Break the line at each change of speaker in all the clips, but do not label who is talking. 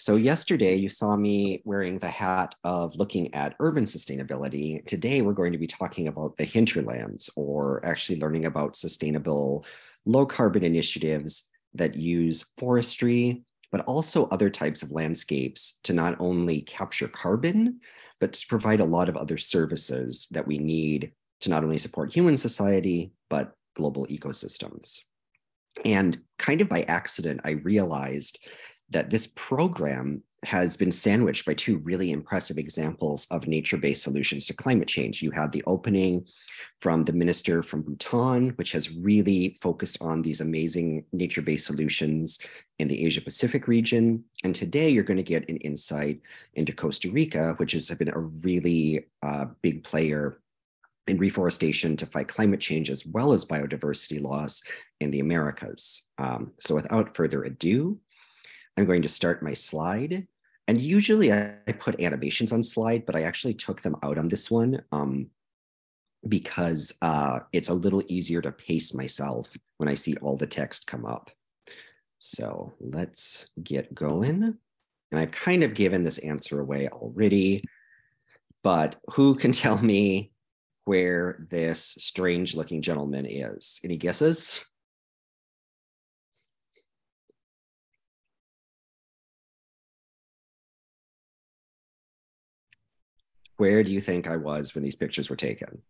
So, yesterday you saw me wearing the hat of looking at urban sustainability. Today, we're going to be talking about the hinterlands, or actually learning about sustainable low carbon initiatives that use forestry, but also other types of landscapes to not only capture carbon, but to provide a lot of other services that we need to not only support human society, but global ecosystems. And kind of by accident, I realized that this program has been sandwiched by two really impressive examples of nature-based solutions to climate change. You had the opening from the minister from Bhutan, which has really focused on these amazing nature-based solutions in the Asia Pacific region. And today you're going to get an insight into Costa Rica, which has been a really uh, big player in reforestation to fight climate change as well as biodiversity loss in the Americas. Um, so without further ado, I'm going to start my slide. And usually I, I put animations on slide, but I actually took them out on this one um, because uh, it's a little easier to pace myself when I see all the text come up. So let's get going. And I've kind of given this answer away already, but who can tell me where this strange looking gentleman is? Any guesses? Where do you think I was when these pictures were taken?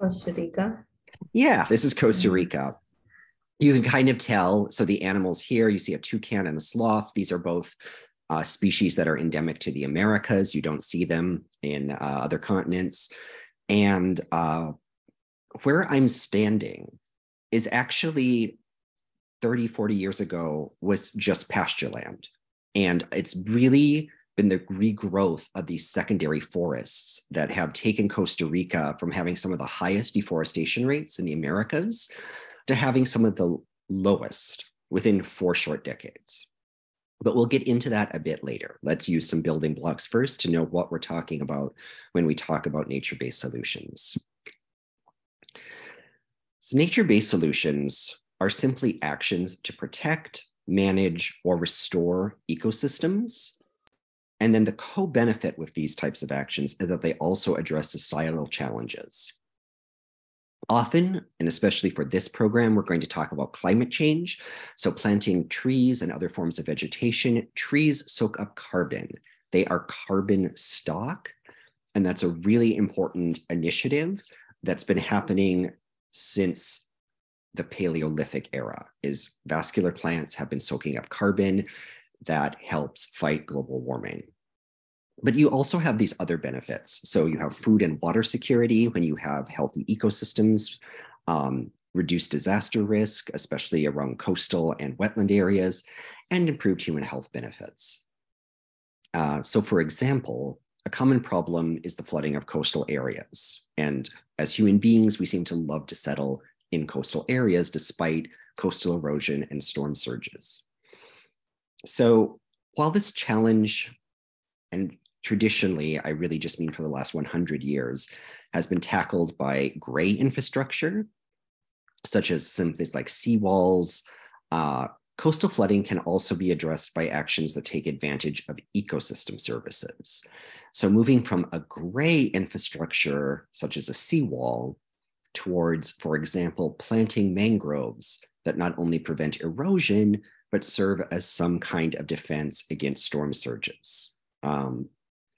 Costa Rica.
Yeah, this is Costa mm-hmm. Rica. You can kind of tell. So the animals here, you see a toucan and a sloth. These are both uh, species that are endemic to the Americas. You don't see them in uh, other continents. And uh, where I'm standing is actually 30, 40 years ago was just pasture land. And it's really been the regrowth of these secondary forests that have taken Costa Rica from having some of the highest deforestation rates in the Americas to having some of the lowest within four short decades. But we'll get into that a bit later. Let's use some building blocks first to know what we're talking about when we talk about nature-based solutions. So nature-based solutions are simply actions to protect, manage, or restore ecosystems and then the co benefit with these types of actions is that they also address societal challenges. Often, and especially for this program, we're going to talk about climate change. So, planting trees and other forms of vegetation, trees soak up carbon. They are carbon stock. And that's a really important initiative that's been happening since the Paleolithic era is vascular plants have been soaking up carbon that helps fight global warming. But you also have these other benefits. So you have food and water security when you have healthy ecosystems, um, reduced disaster risk, especially around coastal and wetland areas, and improved human health benefits. Uh, so, for example, a common problem is the flooding of coastal areas. And as human beings, we seem to love to settle in coastal areas despite coastal erosion and storm surges. So while this challenge, and traditionally, I really just mean for the last 100 years, has been tackled by gray infrastructure, such as some things like seawalls, uh, coastal flooding can also be addressed by actions that take advantage of ecosystem services. So moving from a gray infrastructure, such as a seawall, towards, for example, planting mangroves that not only prevent erosion, but serve as some kind of defense against storm surges. Um,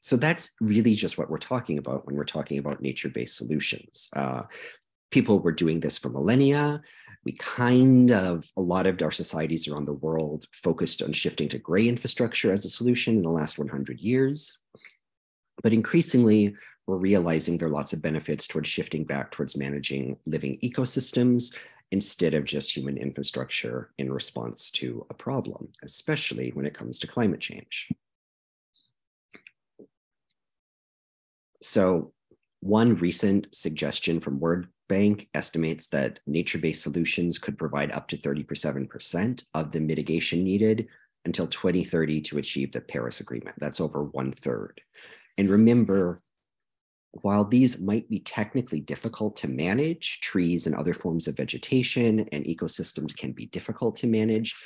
so that's really just what we're talking about when we're talking about nature-based solutions. Uh, people were doing this for millennia. We kind of, a lot of our societies around the world focused on shifting to gray infrastructure as a solution in the last 100 years. But increasingly, we're realizing there are lots of benefits towards shifting back towards managing living ecosystems instead of just human infrastructure in response to a problem, especially when it comes to climate change. So one recent suggestion from World Bank estimates that nature-based solutions could provide up to 37% of the mitigation needed until 2030 to achieve the Paris Agreement. That's over one third. And remember, while these might be technically difficult to manage, trees and other forms of vegetation and ecosystems can be difficult to manage,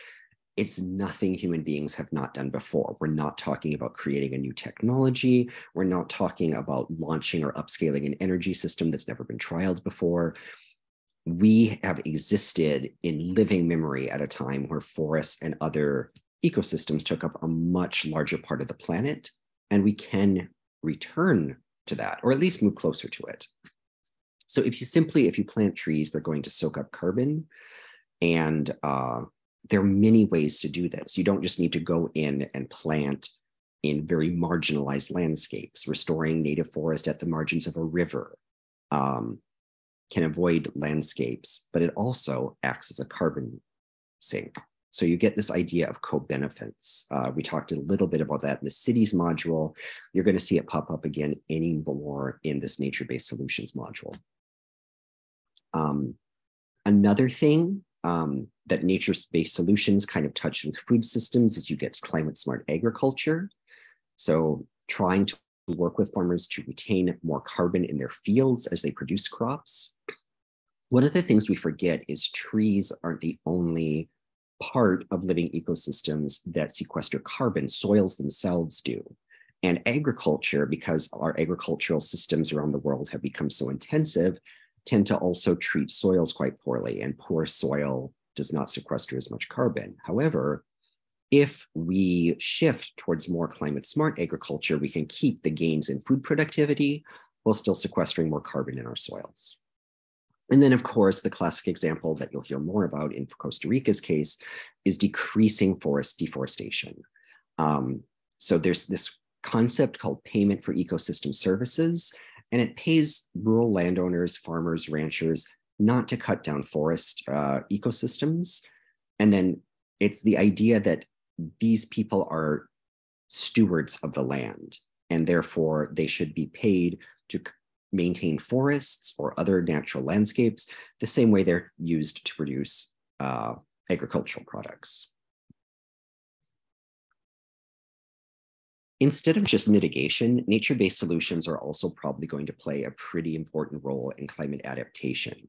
it's nothing human beings have not done before. We're not talking about creating a new technology. We're not talking about launching or upscaling an energy system that's never been trialed before. We have existed in living memory at a time where forests and other ecosystems took up a much larger part of the planet, and we can return to that, or at least move closer to it. So if you simply, if you plant trees, they're going to soak up carbon, and uh, there are many ways to do this. You don't just need to go in and plant in very marginalized landscapes, restoring native forest at the margins of a river. Um, can avoid landscapes, but it also acts as a carbon sink. So you get this idea of co-benefits. Uh, we talked a little bit about that in the cities module. You're going to see it pop up again any more in this nature-based solutions module. Um, another thing um, that nature-based solutions kind of touch with food systems is you get climate smart agriculture. So trying to work with farmers to retain more carbon in their fields as they produce crops. One of the things we forget is trees aren't the only part of living ecosystems that sequester carbon, soils themselves do. And agriculture, because our agricultural systems around the world have become so intensive, tend to also treat soils quite poorly, and poor soil does not sequester as much carbon. However, if we shift towards more climate smart agriculture, we can keep the gains in food productivity while still sequestering more carbon in our soils. And then, of course, the classic example that you'll hear more about in Costa Rica's case is decreasing forest deforestation. Um, so there's this concept called payment for ecosystem services, and it pays rural landowners, farmers, ranchers not to cut down forest uh, ecosystems. And then it's the idea that these people are stewards of the land, and therefore they should be paid to maintain forests or other natural landscapes the same way they're used to produce uh, agricultural products. Instead of just mitigation, nature-based solutions are also probably going to play a pretty important role in climate adaptation.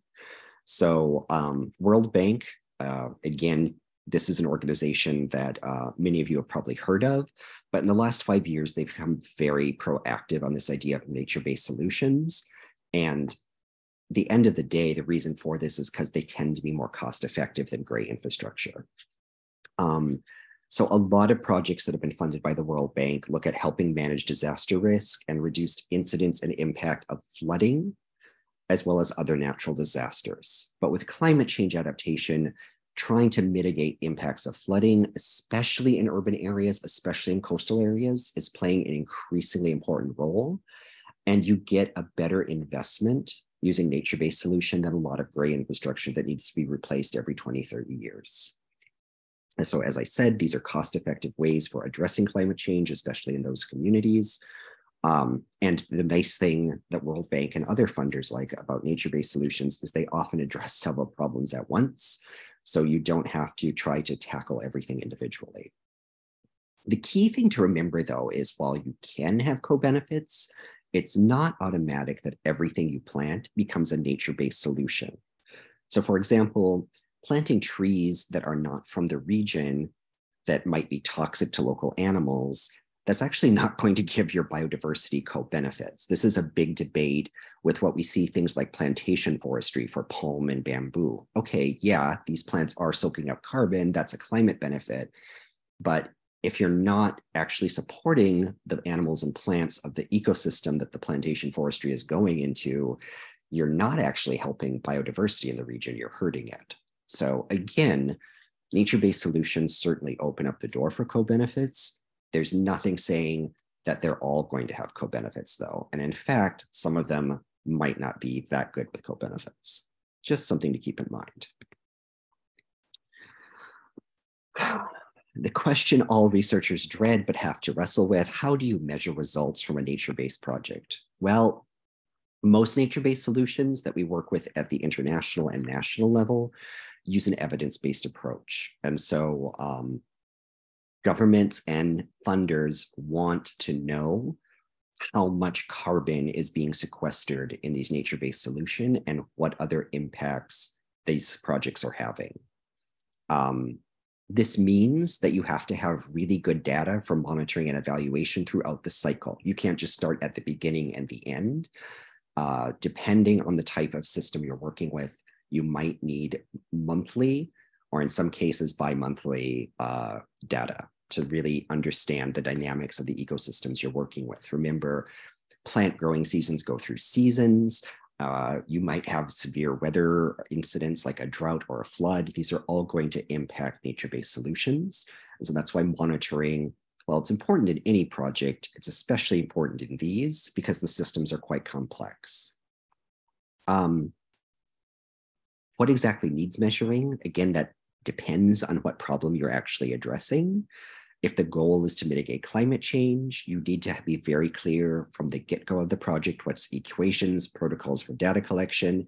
So um, World Bank, uh, again, this is an organization that uh, many of you have probably heard of, but in the last five years, they've become very proactive on this idea of nature-based solutions. And the end of the day, the reason for this is because they tend to be more cost-effective than gray infrastructure. Um, so a lot of projects that have been funded by the World Bank look at helping manage disaster risk and reduced incidence and impact of flooding, as well as other natural disasters. But with climate change adaptation, trying to mitigate impacts of flooding, especially in urban areas, especially in coastal areas, is playing an increasingly important role. And you get a better investment using nature-based solution than a lot of gray infrastructure that needs to be replaced every 20, 30 years. And so, as I said, these are cost-effective ways for addressing climate change, especially in those communities. Um, and the nice thing that World Bank and other funders like about nature-based solutions is they often address several problems at once. So you don't have to try to tackle everything individually. The key thing to remember though is while you can have co-benefits, it's not automatic that everything you plant becomes a nature-based solution. So for example, planting trees that are not from the region that might be toxic to local animals that's actually not going to give your biodiversity co-benefits. This is a big debate with what we see things like plantation forestry for palm and bamboo. Okay, yeah, these plants are soaking up carbon, that's a climate benefit. But if you're not actually supporting the animals and plants of the ecosystem that the plantation forestry is going into, you're not actually helping biodiversity in the region, you're hurting it. So again, nature-based solutions certainly open up the door for co-benefits, there's nothing saying that they're all going to have co-benefits though. And in fact, some of them might not be that good with co-benefits. Just something to keep in mind. The question all researchers dread but have to wrestle with, how do you measure results from a nature-based project? Well, most nature-based solutions that we work with at the international and national level use an evidence-based approach. And so um, governments and funders want to know how much carbon is being sequestered in these nature-based solution and what other impacts these projects are having. Um, This means that you have to have really good data for monitoring and evaluation throughout the cycle. You can't just start at the beginning and the end. Uh, depending on the type of system you're working with, you might need monthly or in some cases bi-monthly uh, data to really understand the dynamics of the ecosystems you're working with. Remember, plant growing seasons go through seasons. Uh, you might have severe weather incidents like a drought or a flood. These are all going to impact nature-based solutions. And so that's why monitoring, well, it's important in any project. It's especially important in these because the systems are quite complex. Um, what exactly needs measuring? Again, that depends on what problem you're actually addressing. If the goal is to mitigate climate change, you need to be very clear from the get-go of the project what's equations, protocols for data collection,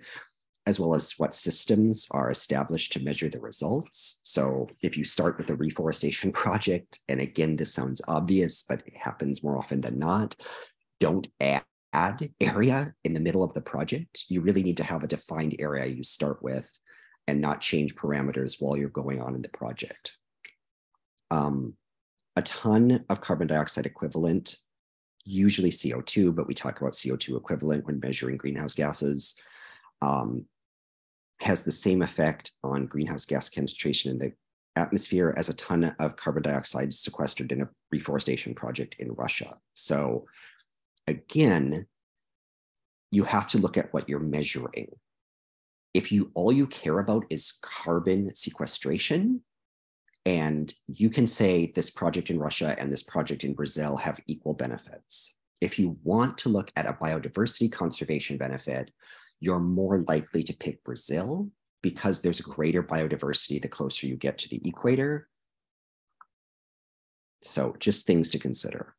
as well as what systems are established to measure the results. So if you start with a reforestation project, and again, this sounds obvious, but it happens more often than not, don't add add area in the middle of the project. You really need to have a defined area you start with and not change parameters while you're going on in the project. Um, a ton of carbon dioxide equivalent, usually CO2, but we talk about CO2 equivalent when measuring greenhouse gases, um, has the same effect on greenhouse gas concentration in the atmosphere as a ton of carbon dioxide sequestered in a reforestation project in Russia. So again, you have to look at what you're measuring. If you all you care about is carbon sequestration, and you can say this project in Russia and this project in Brazil have equal benefits. If you want to look at a biodiversity conservation benefit, you're more likely to pick Brazil because there's greater biodiversity the closer you get to the equator. So just things to consider.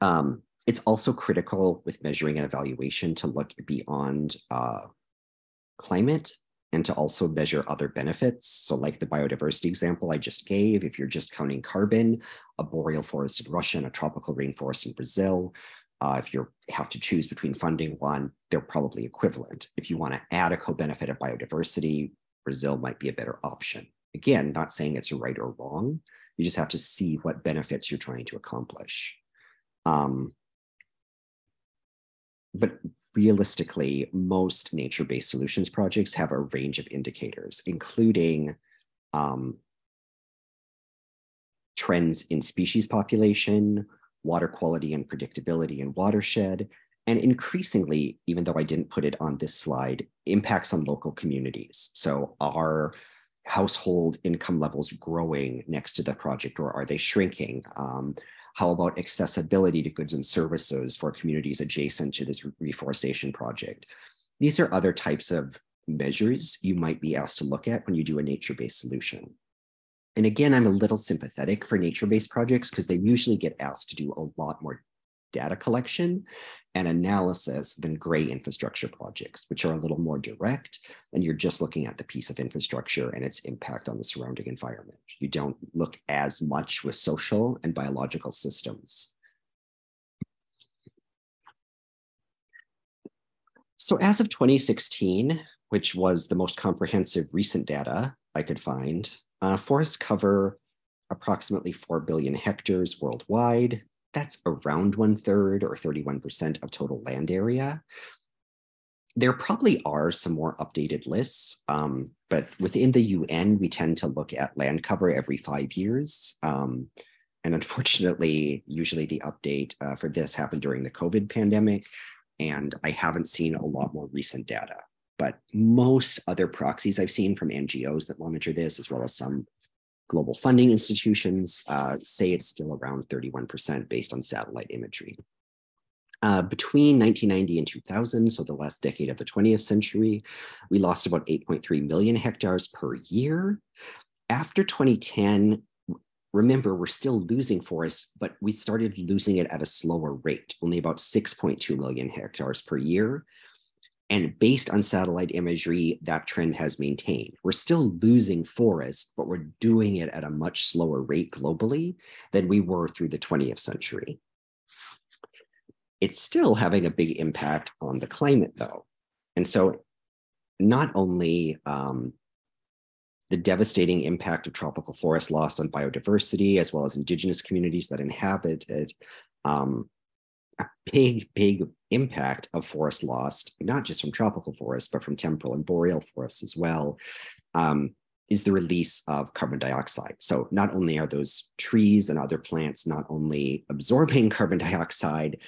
Um, it's also critical with measuring and evaluation to look beyond uh, climate and to also measure other benefits. So like the biodiversity example I just gave, if you're just counting carbon, a boreal forest in Russia and a tropical rainforest in Brazil, uh, if you have to choose between funding one, they're probably equivalent. If you want to add a co-benefit of biodiversity, Brazil might be a better option. Again, not saying it's right or wrong. You just have to see what benefits you're trying to accomplish. Um, but realistically, most nature-based solutions projects have a range of indicators, including um, trends in species population, water quality and predictability in watershed, and increasingly, even though I didn't put it on this slide, impacts on local communities. So are household income levels growing next to the project or are they shrinking? Um, how about accessibility to goods and services for communities adjacent to this reforestation project? These are other types of measures you might be asked to look at when you do a nature-based solution. And again, I'm a little sympathetic for nature-based projects because they usually get asked to do a lot more data collection and analysis than gray infrastructure projects, which are a little more direct, and you're just looking at the piece of infrastructure and its impact on the surrounding environment. You don't look as much with social and biological systems. So as of 2016, which was the most comprehensive recent data I could find, uh, forests cover approximately 4 billion hectares worldwide, that's around one third or 31% of total land area. There probably are some more updated lists, um, but within the UN, we tend to look at land cover every five years. Um, and unfortunately, usually the update uh, for this happened during the COVID pandemic, and I haven't seen a lot more recent data. But most other proxies I've seen from NGOs that monitor this, as well as some global funding institutions uh, say it's still around 31% based on satellite imagery. Uh, between 1990 and 2000, so the last decade of the 20th century, we lost about 8.3 million hectares per year. After 2010, remember, we're still losing forests, but we started losing it at a slower rate, only about 6.2 million hectares per year. And based on satellite imagery, that trend has maintained. We're still losing forests, but we're doing it at a much slower rate globally than we were through the 20th century. It's still having a big impact on the climate, though. And so, not only um, the devastating impact of tropical forest loss on biodiversity, as well as indigenous communities that inhabit it. Um, big, big impact of forest loss, not just from tropical forests, but from temporal and boreal forests as well, um, is the release of carbon dioxide. So not only are those trees and other plants not only absorbing carbon dioxide,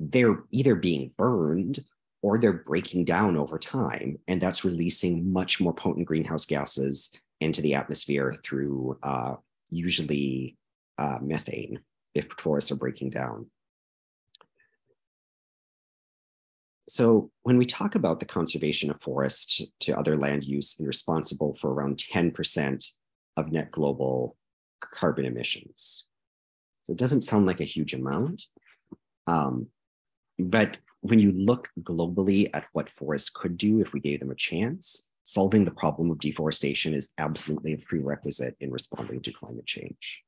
they're either being burned or they're breaking down over time. And that's releasing much more potent greenhouse gases into the atmosphere through uh, usually uh, methane if forests are breaking down. So when we talk about the conservation of forests to other land use and responsible for around 10% of net global carbon emissions. So it doesn't sound like a huge amount, um, but when you look globally at what forests could do if we gave them a chance, solving the problem of deforestation is absolutely a prerequisite in responding to climate change.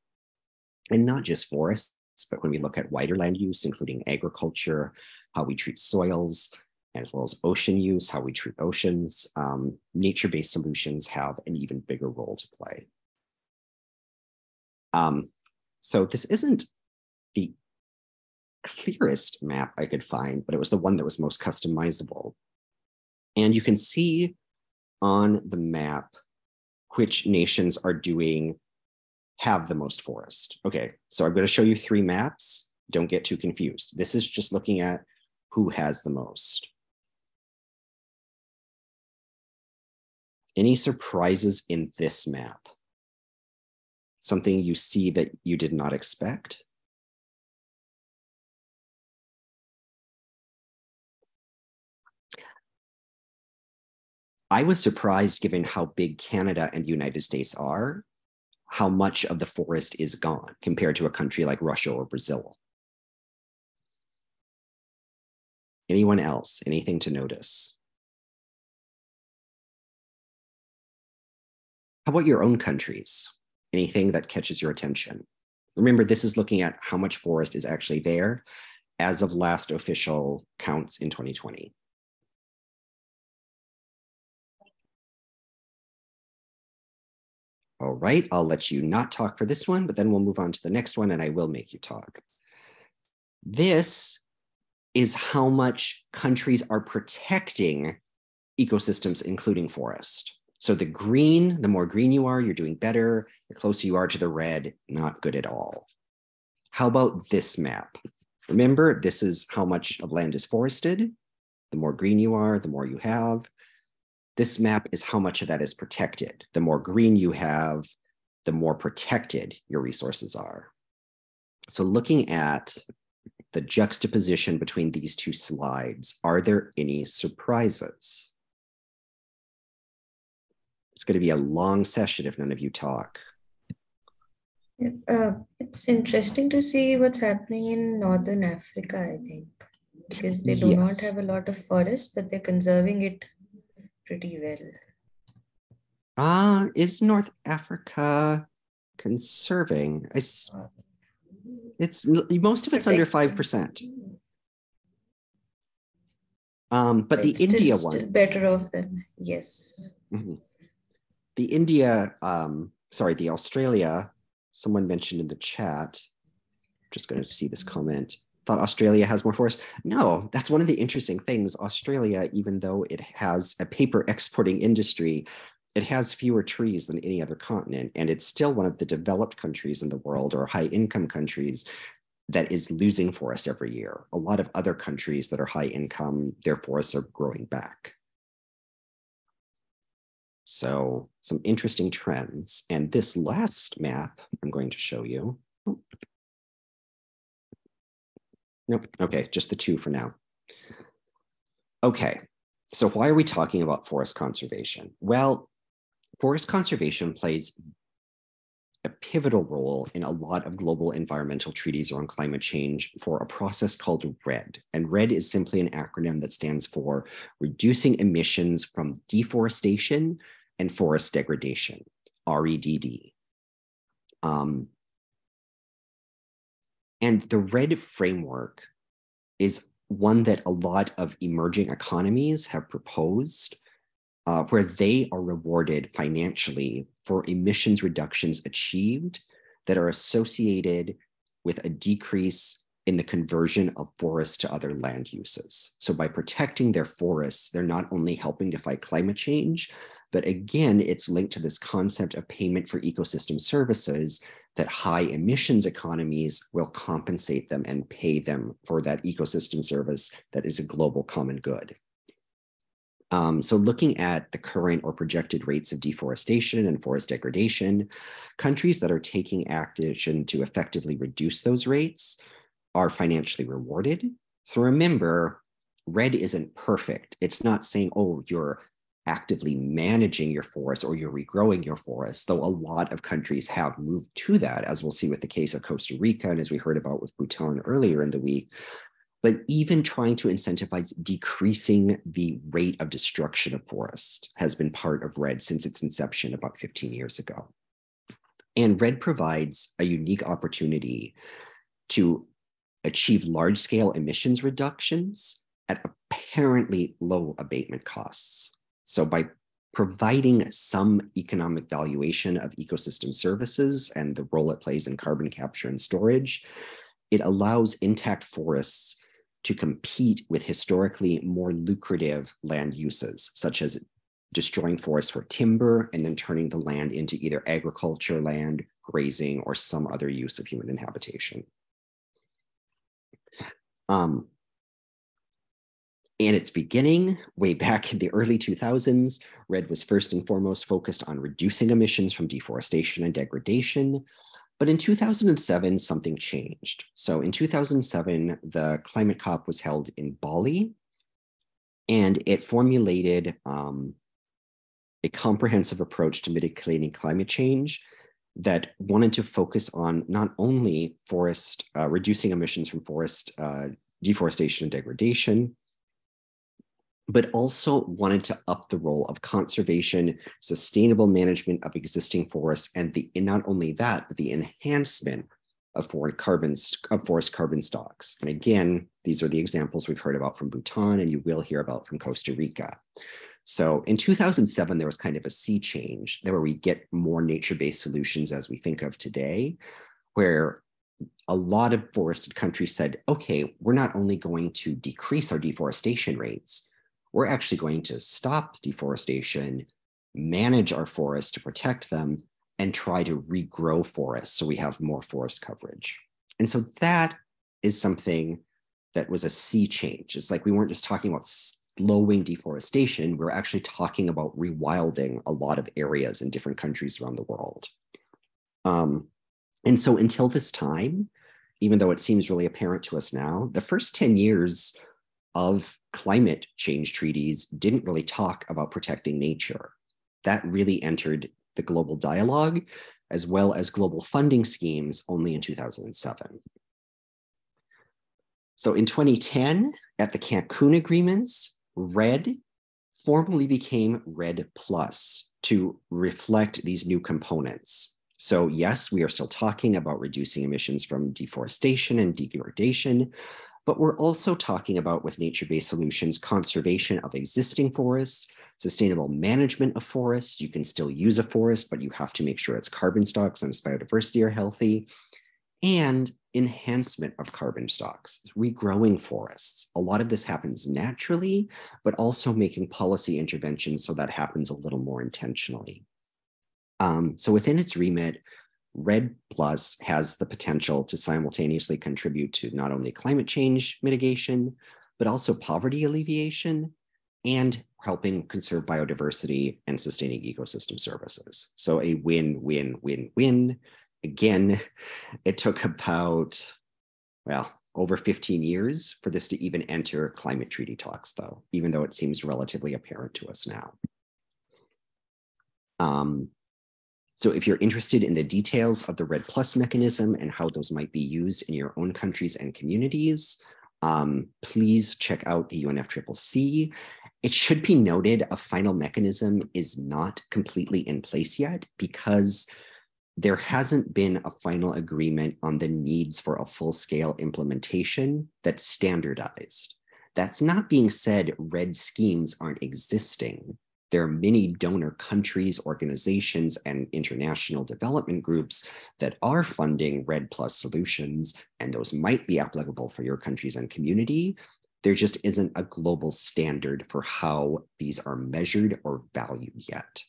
And not just forests, but when we look at wider land use, including agriculture, how we treat soils, as well as ocean use, how we treat oceans, um, nature-based solutions have an even bigger role to play. Um, so this isn't the clearest map I could find, but it was the one that was most customizable. And you can see on the map which nations are doing have the most forest. Okay, so I'm going to show you three maps. Don't get too confused. This is just looking at who has the most. Any surprises in this map? Something you see that you did not expect? I was surprised given how big Canada and the United States are, how much of the forest is gone compared to a country like Russia or Brazil. Anyone else? Anything to notice? How about your own countries? Anything that catches your attention? Remember, this is looking at how much forest is actually there as of last official counts in 2020. All right, I'll let you not talk for this one, but then we'll move on to the next one and I will make you talk. This is how much countries are protecting ecosystems, including forest. So the green, the more green you are, you're doing better. The closer you are to the red, not good at all. How about this map? Remember, this is how much of land is forested. The more green you are, the more you have. This map is how much of that is protected. The more green you have, the more protected your resources are. So looking at the juxtaposition between these two slides, are there any surprises? It's going to be a long session if none of you talk.
Uh, it's interesting to see what's happening in Northern Africa, I think, because they do yes. not have a lot of forest, but they're conserving it pretty well.
Ah, uh, is North Africa conserving? I, it's most of it's under five percent. Um, but, the India still, one still
better off than yes. Mm-hmm.
The India, um, sorry, the Australia. Someone mentioned in the chat. I'm just going to see this comment thought Australia has more forest. No, that's one of the interesting things. Australia, even though it has a paper exporting industry, it has fewer trees than any other continent. And it's still one of the developed countries in the world or high income countries that is losing forest every year. A lot of other countries that are high income, their forests are growing back. So some interesting trends. And this last map I'm going to show you. Nope. Okay, just the two for now. Okay, so why are we talking about forest conservation? Well, forest conservation plays a pivotal role in a lot of global environmental treaties around climate change for a process called REDD. And REDD is simply an acronym that stands for Reducing Emissions from Deforestation and Forest Degradation, REDD. Um, and the REDD framework is one that a lot of emerging economies have proposed uh, where they are rewarded financially for emissions reductions achieved that are associated with a decrease in the conversion of forests to other land uses. So by protecting their forests, they're not only helping to fight climate change, but again, it's linked to this concept of payment for ecosystem services that high emissions economies will compensate them and pay them for that ecosystem service that is a global common good. Um, so looking at the current or projected rates of deforestation and forest degradation, countries that are taking action to effectively reduce those rates are financially rewarded. So remember, REDD isn't perfect. It's not saying, oh, you're actively managing your forest or you're regrowing your forest, though a lot of countries have moved to that, as we'll see with the case of Costa Rica and as we heard about with Bhutan earlier in the week. But even trying to incentivize decreasing the rate of destruction of forest has been part of REDD since its inception about 15 years ago. And REDD provides a unique opportunity to achieve large scale emissions reductions at apparently low abatement costs. So by providing some economic valuation of ecosystem services and the role it plays in carbon capture and storage, it allows intact forests to compete with historically more lucrative land uses, such as destroying forests for timber and then turning the land into either agriculture land, grazing, or some other use of human inhabitation. Um, in its beginning, way back in the early 2000s, REDD was first and foremost focused on reducing emissions from deforestation and degradation. But in 2007, something changed. So in 2007, the climate COP was held in Bali, and it formulated um, a comprehensive approach to mitigating climate change that wanted to focus on not only forest, uh, reducing emissions from forest uh, deforestation and degradation, but also wanted to up the role of conservation, sustainable management of existing forests, and the not only that, but the enhancement of foreign carbon of forest carbon stocks. And again, these are the examples we've heard about from Bhutan, and you will hear about from Costa Rica. So in 2007, there was kind of a sea change there where we get more nature-based solutions as we think of today, where a lot of forested countries said, okay, we're not only going to decrease our deforestation rates, we're actually going to stop deforestation, manage our forests to protect them, and try to regrow forests so we have more forest coverage. And so that is something that was a sea change. It's like we weren't just talking about slowing deforestation, we're actually talking about rewilding a lot of areas in different countries around the world. Um, and so until this time, even though it seems really apparent to us now, the first 10 years of climate change treaties didn't really talk about protecting nature. That really entered the global dialogue as well as global funding schemes only in 2007. So in 2010, at the Cancun agreements, REDD formally became REDD Plus to reflect these new components. So yes, we are still talking about reducing emissions from deforestation and degradation, but we're also talking about with nature-based solutions, conservation of existing forests, sustainable management of forests. You can still use a forest, but you have to make sure its carbon stocks and its biodiversity are healthy, and enhancement of carbon stocks, regrowing forests. A lot of this happens naturally, but also making policy interventions so that happens a little more intentionally. Um, so within its remit, REDD Plus has the potential to simultaneously contribute to not only climate change mitigation, but also poverty alleviation and helping conserve biodiversity and sustaining ecosystem services. So a win, win, win, win. Again, it took about, well, over 15 years for this to even enter climate treaty talks, though, even though it seems relatively apparent to us now. Um, so if you're interested in the details of the REDD Plus mechanism and how those might be used in your own countries and communities, um, please check out the UNFCCC. It should be noted a final mechanism is not completely in place yet because there hasn't been a final agreement on the needs for a full-scale implementation that's standardized. That's not being said REDD schemes aren't existing there are many donor countries, organizations, and international development groups that are funding REDD Plus solutions, and those might be applicable for your countries and community. There just isn't a global standard for how these are measured or valued yet.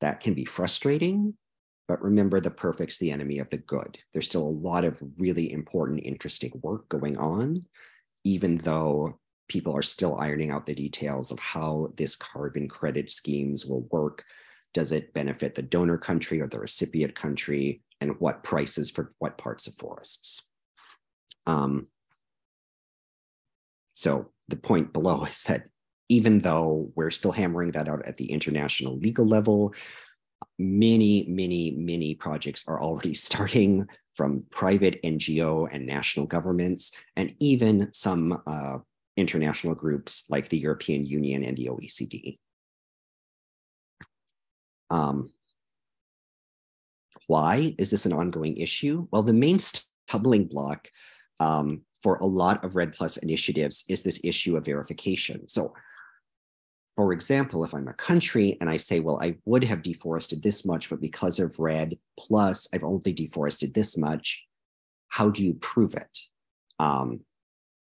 That can be frustrating, but remember the perfect's the enemy of the good. There's still a lot of really important, interesting work going on, even though people are still ironing out the details of how this carbon credit schemes will work. Does it benefit the donor country or the recipient country? And what prices for what parts of forests? Um, so the point below is that even though we're still hammering that out at the international legal level, many, many, many projects are already starting from private NGO and national governments, and even some uh, international groups like the European Union and the OECD. Um, why is this an ongoing issue? Well, the main stumbling block um, for a lot of REDD Plus initiatives is this issue of verification. So for example, if I'm a country and I say, well, I would have deforested this much, but because of REDD plus I've only deforested this much, how do you prove it? Um,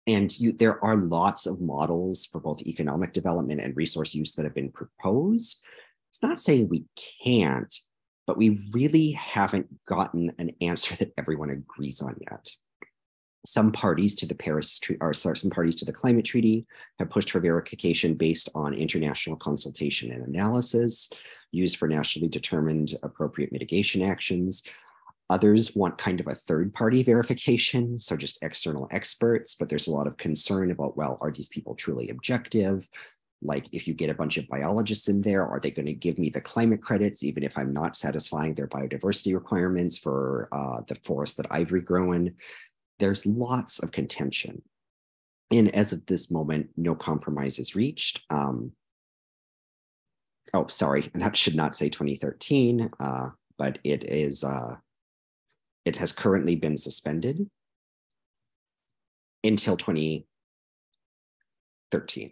and you, there are lots of models for both economic development and resource use that have been proposed. It's not saying we can't, but we really haven't gotten an answer that everyone agrees on yet. Some parties to the Paris Treaty, or sorry, some parties to the Climate Treaty have pushed for verification based on international consultation and analysis used for nationally determined appropriate mitigation actions. Others want kind of a third party verification, so just external experts, but there's a lot of concern about, well, are these people truly objective? Like if you get a bunch of biologists in there, are they going to give me the climate credits, even if I'm not satisfying their biodiversity requirements for uh, the forest that I've regrown? There's lots of contention. And as of this moment, no compromise is reached. Um, oh, sorry, that should not say 2013, uh, but it is uh, it has currently been suspended until 2013.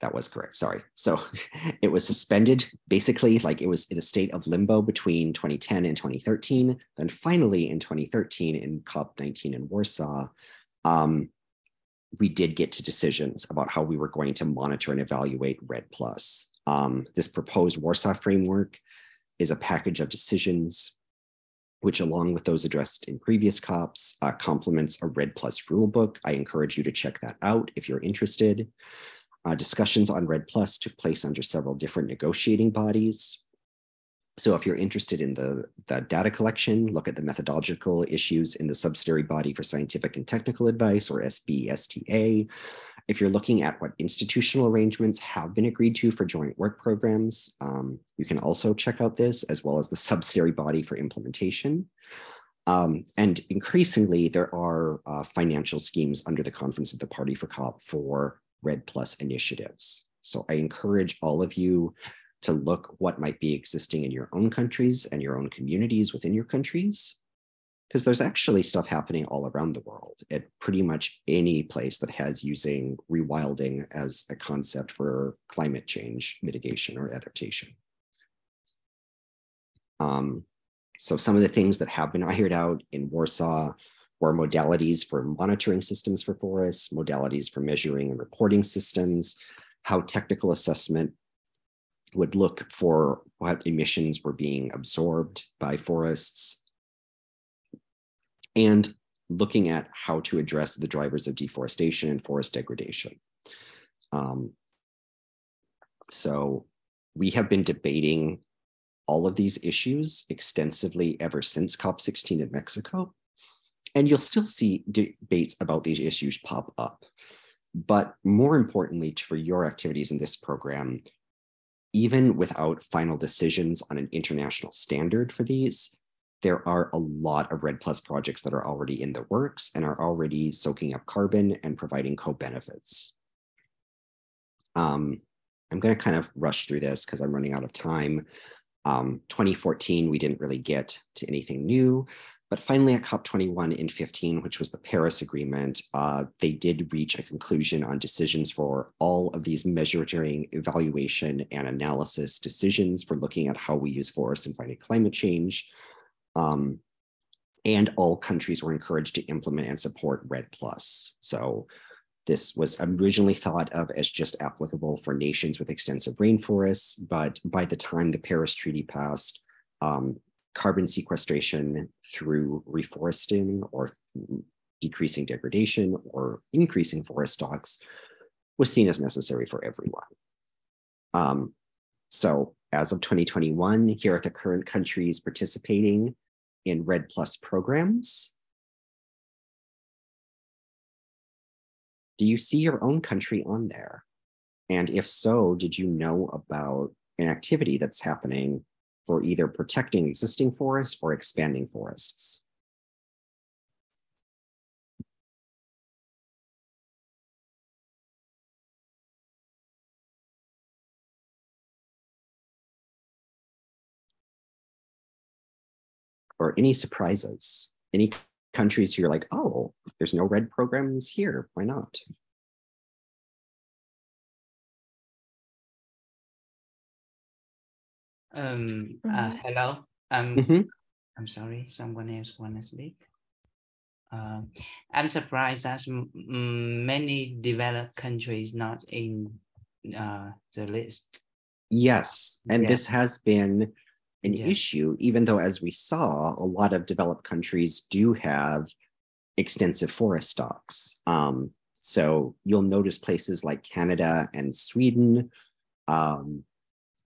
That was correct. Sorry. So it was suspended basically, like it was in a state of limbo between 2010 and 2013. Then finally in 2013 in COP19 in Warsaw, um, we did get to decisions about how we were going to monitor and evaluate REDD Plus. Um, this proposed Warsaw framework is a package of decisions which along with those addressed in previous COPs, uh, complements a REDD Plus rulebook. I encourage you to check that out if you're interested. Uh, discussions on REDD Plus took place under several different negotiating bodies. So if you're interested in the, the data collection, look at the methodological issues in the subsidiary body for scientific and technical advice or SBSTA. If you're looking at what institutional arrangements have been agreed to for joint work programs, um, you can also check out this as well as the subsidiary body for implementation. Um, and increasingly, there are uh, financial schemes under the Conference of the Party for COP for REDD Plus initiatives. So I encourage all of you to look what might be existing in your own countries and your own communities within your countries because there's actually stuff happening all around the world at pretty much any place that has using rewilding as a concept for climate change mitigation or adaptation. Um, so some of the things that have been ironed out in Warsaw were modalities for monitoring systems for forests, modalities for measuring and reporting systems, how technical assessment would look for what emissions were being absorbed by forests, and looking at how to address the drivers of deforestation and forest degradation. Um, so we have been debating all of these issues extensively ever since COP16 in Mexico. And you'll still see debates about these issues pop up. But more importantly, for your activities in this program, even without final decisions on an international standard for these, there are a lot of REDD Plus projects that are already in the works and are already soaking up carbon and providing co-benefits. Um, I'm going to kind of rush through this because I'm running out of time. Um, 2014, we didn't really get to anything new. but finally, at COP21 in 15, which was the Paris Agreement, uh, they did reach a conclusion on decisions for all of these measuring, evaluation, and analysis decisions for looking at how we use forests and fighting climate change. Um, and all countries were encouraged to implement and support REDD+. So this was originally thought of as just applicable for nations with extensive rainforests, but by the time the Paris Treaty passed, um, carbon sequestration through reforesting or decreasing degradation or increasing forest stocks was seen as necessary for everyone. Um, so as of 2021, here are the current countries participating in REDD Plus programs. Do you see your own country on there? And if so, did you know about an activity that's happening for either protecting existing forests or expanding forests. Or any surprises, any countries you're like, oh, there's no REDD programs here, why not?
Um, uh, hello. Um, mm-hmm. I'm sorry, someone else want to speak. Uh, I'm surprised that m- many developed countries not in uh, the list.
Yes, and yeah. this has been an yeah. issue, even though, as we saw, a lot of developed countries do have extensive forest stocks. Um, so you'll notice places like Canada and Sweden, um,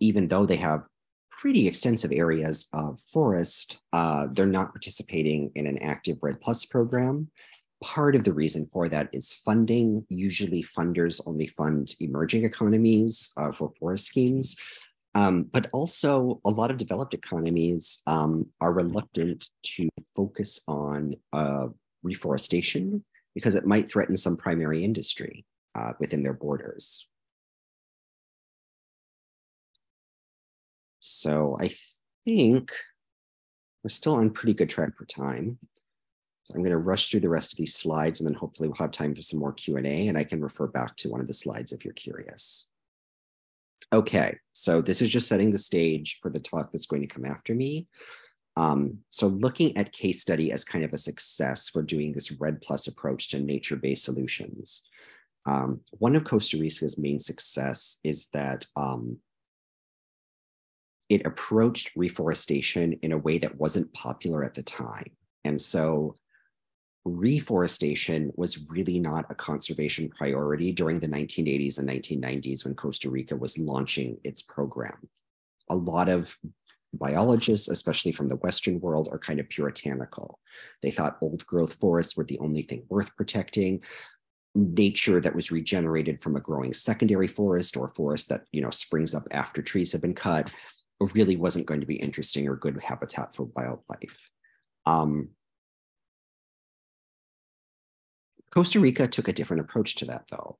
even though they have pretty extensive areas of forest, uh, they're not participating in an active REDD Plus program. Part of the reason for that is funding. Usually, funders only fund emerging economies uh, for forest schemes. Um, but also, a lot of developed economies um, are reluctant to focus on uh, reforestation because it might threaten some primary industry uh, within their borders. So I think we're still on pretty good track for time. So I'm going to rush through the rest of these slides and then hopefully we'll have time for some more Q&A and I can refer back to one of the slides if you're curious. Okay, so this is just setting the stage for the talk that's going to come after me. Um, so looking at case study as kind of a success for doing this REDD Plus approach to nature-based solutions. Um, one of Costa Rica's main success is that um, it approached reforestation in a way that wasn't popular at the time. And so reforestation was really not a conservation priority during the 1980s and 1990s when Costa Rica was launching its program. A lot of biologists, especially from the Western world, are kind of puritanical. They thought old growth forests were the only thing worth protecting. Nature that was regenerated from a growing secondary forest or forest that you know springs up after trees have been cut really wasn't going to be interesting or good habitat for wildlife. Um, Costa Rica took a different approach to that, though.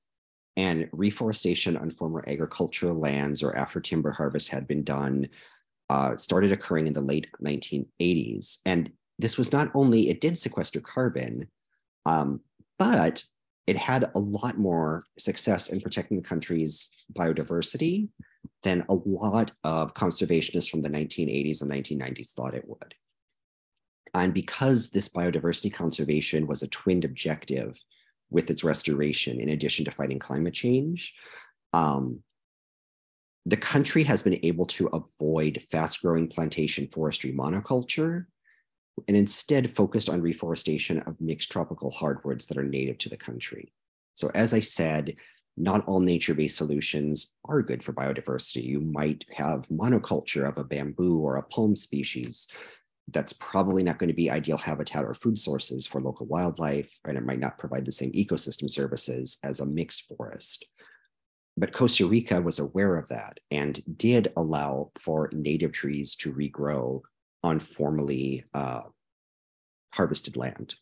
And reforestation on former agricultural lands or after timber harvest had been done uh, started occurring in the late 1980s. And this was not only, it did sequester carbon, um, but it had a lot more success in protecting the country's biodiversity than a lot of conservationists from the 1980s and 1990s thought it would. And because this biodiversity conservation was a twinned objective with its restoration, in addition to fighting climate change, um, the country has been able to avoid fast growing plantation forestry monoculture and instead focused on reforestation of mixed tropical hardwoods that are native to the country. So, as I said, not all nature-based solutions are good for biodiversity. You might have monoculture of a bamboo or a palm species. That's probably not going to be ideal habitat or food sources for local wildlife, and it might not provide the same ecosystem services as a mixed forest. But Costa Rica was aware of that and did allow for native trees to regrow on formerly uh, harvested land.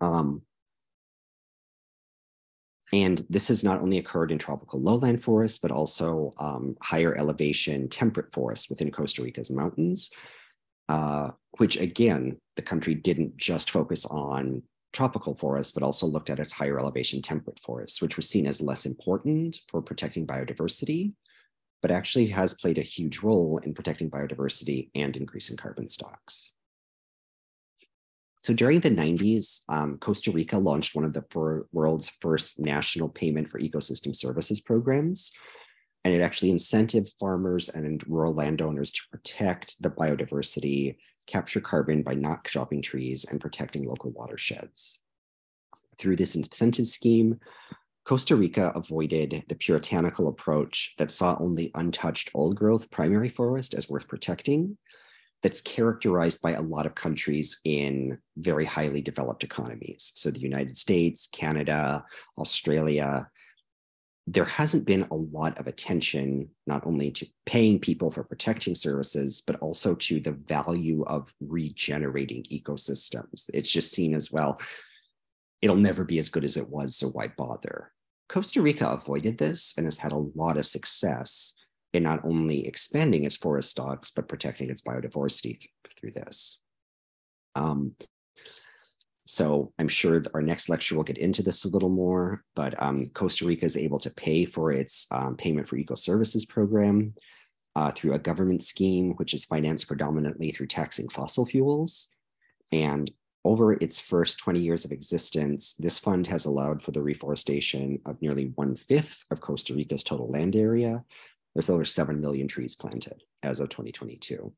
Um, and this has not only occurred in tropical lowland forests, but also um, higher elevation temperate forests within Costa Rica's mountains, uh, which again the country didn't just focus on tropical forests, but also looked at its higher elevation temperate forests, which was seen as less important for protecting biodiversity, but actually has played a huge role in protecting biodiversity and increasing carbon stocks. So during the 90s, um, Costa Rica launched one of the world's first national payment for ecosystem services programs. And it actually incentivized farmers and rural landowners to protect the biodiversity, capture carbon by not chopping trees, and protecting local watersheds. Through this incentive scheme, Costa Rica avoided the puritanical approach that saw only untouched old growth primary forest as worth protecting that's characterized by a lot of countries in very highly developed economies. So the United States, Canada, Australia, there hasn't been a lot of attention not only to paying people for protecting services, but also to the value of regenerating ecosystems. It's just seen as well, it'll never be as good as it was, so why bother? Costa Rica avoided this and has had a lot of success in not only expanding its forest stocks, but protecting its biodiversity th through this. Um, so I'm sure our next lecture will get into this a little more, but um, Costa Rica is able to pay for its um, payment for eco services program uh, through a government scheme, which is financed predominantly through taxing fossil fuels. And over its first 20 years of existence, this fund has allowed for the reforestation of nearly one fifth of Costa Rica's total land area, there's over 7 million trees planted as of 2022.